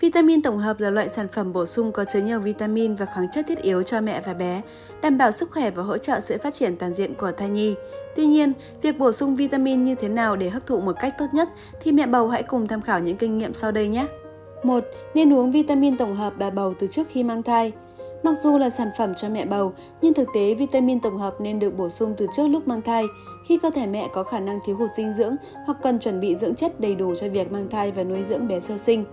Vitamin tổng hợp là loại sản phẩm bổ sung có chứa nhiều vitamin và khoáng chất thiết yếu cho mẹ và bé, đảm bảo sức khỏe và hỗ trợ sự phát triển toàn diện của thai nhi. Tuy nhiên, việc bổ sung vitamin như thế nào để hấp thụ một cách tốt nhất thì mẹ bầu hãy cùng tham khảo những kinh nghiệm sau đây nhé. 1. Nên uống vitamin tổng hợp bà bầu từ trước khi mang thai. Mặc dù là sản phẩm cho mẹ bầu, nhưng thực tế vitamin tổng hợp nên được bổ sung từ trước lúc mang thai, khi cơ thể mẹ có khả năng thiếu hụt dinh dưỡng hoặc cần chuẩn bị dưỡng chất đầy đủ cho việc mang thai và nuôi dưỡng bé sơ sinh.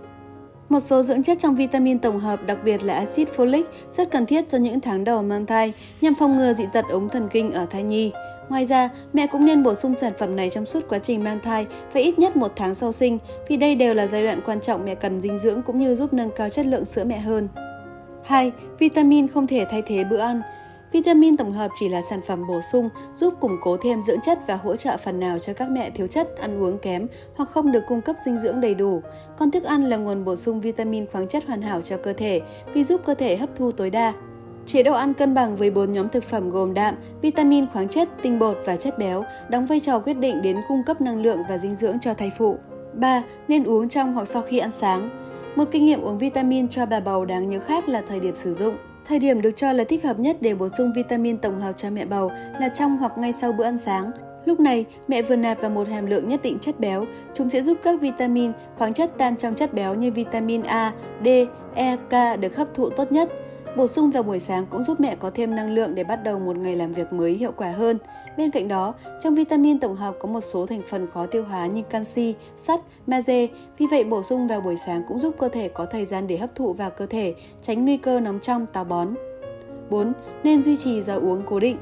Một số dưỡng chất trong vitamin tổng hợp, đặc biệt là axit folic, rất cần thiết cho những tháng đầu mang thai nhằm phòng ngừa dị tật ống thần kinh ở thai nhi. Ngoài ra, mẹ cũng nên bổ sung sản phẩm này trong suốt quá trình mang thai và ít nhất một tháng sau sinh, vì đây đều là giai đoạn quan trọng mẹ cần dinh dưỡng cũng như giúp nâng cao chất lượng sữa mẹ hơn. 2. Vitamin không thể thay thế bữa ăn. Vitamin tổng hợp chỉ là sản phẩm bổ sung giúp củng cố thêm dưỡng chất và hỗ trợ phần nào cho các mẹ thiếu chất, ăn uống kém hoặc không được cung cấp dinh dưỡng đầy đủ. Còn thức ăn là nguồn bổ sung vitamin khoáng chất hoàn hảo cho cơ thể vì giúp cơ thể hấp thu tối đa. Chế độ ăn cân bằng với 4 nhóm thực phẩm gồm đạm, vitamin, khoáng chất, tinh bột và chất béo đóng vai trò quyết định đến cung cấp năng lượng và dinh dưỡng cho thai phụ. 3. Nên uống trong hoặc sau khi ăn sáng. Một kinh nghiệm uống vitamin cho bà bầu đáng nhớ khác là thời điểm sử dụng. Thời điểm được cho là thích hợp nhất để bổ sung vitamin tổng hợp cho mẹ bầu là trong hoặc ngay sau bữa ăn sáng. Lúc này, mẹ vừa nạp vào một hàm lượng nhất định chất béo. Chúng sẽ giúp các vitamin, khoáng chất tan trong chất béo như vitamin A, D, E, K được hấp thụ tốt nhất. Bổ sung vào buổi sáng cũng giúp mẹ có thêm năng lượng để bắt đầu một ngày làm việc mới hiệu quả hơn. Bên cạnh đó, trong vitamin tổng hợp có một số thành phần khó tiêu hóa như canxi, sắt, magie, vì vậy bổ sung vào buổi sáng cũng giúp cơ thể có thời gian để hấp thụ vào cơ thể, tránh nguy cơ nóng trong, táo bón. 4. Nên duy trì giờ uống cố định.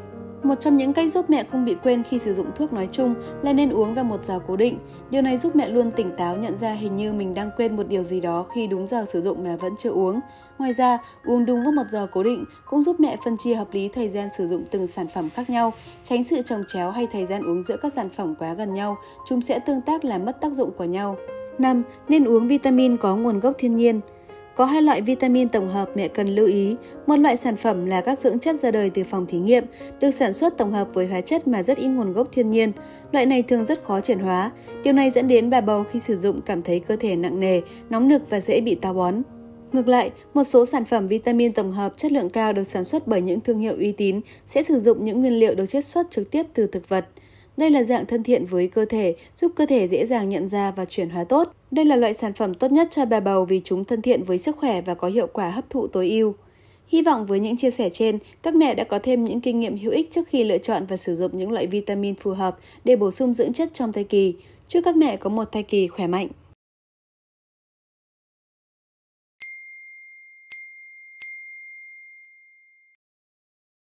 Một trong những cách giúp mẹ không bị quên khi sử dụng thuốc nói chung là nên uống vào một giờ cố định. Điều này giúp mẹ luôn tỉnh táo nhận ra hình như mình đang quên một điều gì đó khi đúng giờ sử dụng mà vẫn chưa uống. Ngoài ra, uống đúng với một giờ cố định cũng giúp mẹ phân chia hợp lý thời gian sử dụng từng sản phẩm khác nhau, tránh sự trồng chéo hay thời gian uống giữa các sản phẩm quá gần nhau, chúng sẽ tương tác làm mất tác dụng của nhau. 5. Nên uống vitamin có nguồn gốc thiên nhiên. Có hai loại vitamin tổng hợp mẹ cần lưu ý. Một loại sản phẩm là các dưỡng chất ra đời từ phòng thí nghiệm, được sản xuất tổng hợp với hóa chất mà rất ít nguồn gốc thiên nhiên. Loại này thường rất khó chuyển hóa. Điều này dẫn đến bà bầu khi sử dụng cảm thấy cơ thể nặng nề, nóng nực và dễ bị táo bón. Ngược lại, một số sản phẩm vitamin tổng hợp chất lượng cao được sản xuất bởi những thương hiệu uy tín sẽ sử dụng những nguyên liệu được chiết xuất trực tiếp từ thực vật. Đây là dạng thân thiện với cơ thể, giúp cơ thể dễ dàng nhận ra và chuyển hóa tốt. Đây là loại sản phẩm tốt nhất cho bà bầu vì chúng thân thiện với sức khỏe và có hiệu quả hấp thụ tối ưu. Hy vọng với những chia sẻ trên, các mẹ đã có thêm những kinh nghiệm hữu ích trước khi lựa chọn và sử dụng những loại vitamin phù hợp để bổ sung dưỡng chất trong thai kỳ. Chúc các mẹ có một thai kỳ khỏe mạnh.